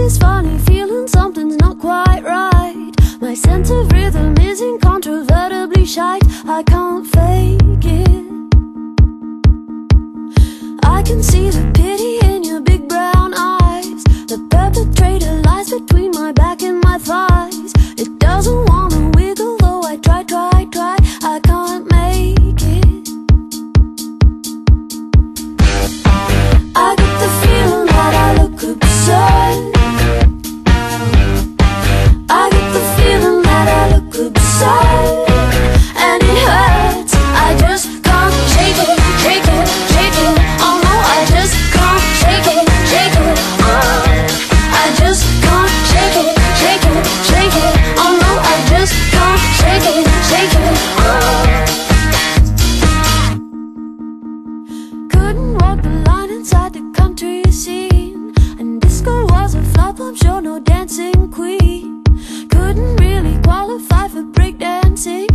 this funny feeling something's not quite right. My sense of rhythm is incontrovertibly shite. I can't fake it. I can see the walked the line inside the country scene. And disco was a flop, I'm sure no dancing queen. Couldn't really qualify for breakdancing.